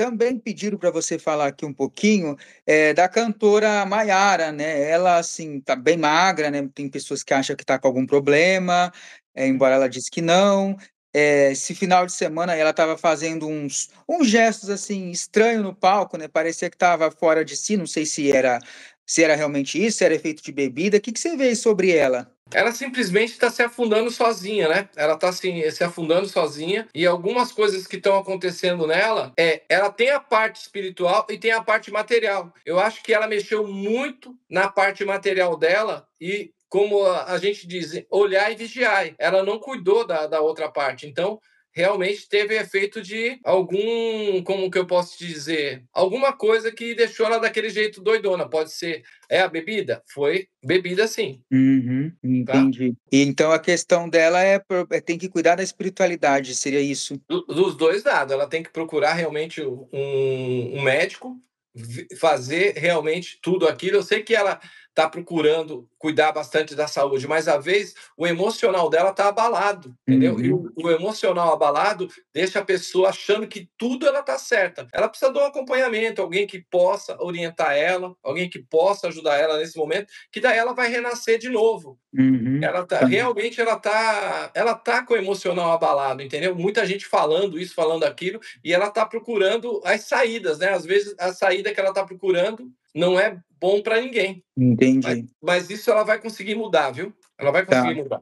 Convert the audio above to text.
também pediram para você falar aqui um pouquinho, eh, da cantora Maiara, né, ela, assim, tá bem magra, né, tem pessoas que acham que tá com algum problema, eh, embora ela disse que não. Eh, esse final de semana ela estava fazendo uns uns gestos, assim, estranho no palco, né, parecia que estava fora de si, não sei se era se era realmente isso, se era efeito de bebida. Que que você vê sobre ela? Ela simplesmente tá se afundando sozinha, né, ela tá se se afundando sozinha, e algumas coisas que estão acontecendo nela, é, ela tem a parte espiritual e tem a parte material. Eu acho que ela mexeu muito na parte material dela e, como a a gente diz: "Olhar e vigiar". Ela não cuidou da da outra parte, então, realmente teve efeito de algum como que eu posso dizer? Alguma coisa que deixou ela daquele jeito doidona, pode ser é a bebida? Foi bebida sim. Uhum, Tá? entendi. Então a questão dela é é tem que cuidar da espiritualidade, seria isso? Do dos 2 lados, ela tem que procurar realmente um um médico, fazer realmente tudo aquilo. Eu sei que ela tá procurando cuidar bastante da saúde, mas às vezes o emocional dela tá abalado, entendeu? E Uhum. o o emocional abalado deixa a pessoa achando que tudo ela tá certa. Ela precisa de um acompanhamento, alguém que possa orientar ela, alguém que possa ajudar ela nesse momento, que daí ela vai renascer de novo. Uhum. Ela tá Tá. realmente ela tá ela tá com o emocional abalado, entendeu? Muita gente falando isso, falando aquilo, e ela tá procurando as saídas, né, às vezes a saída que ela tá procurando não é bom pra ninguém. Mas Entendi. mas isso ela vai conseguir mudar, viu? Ela vai Tá. conseguir mudar.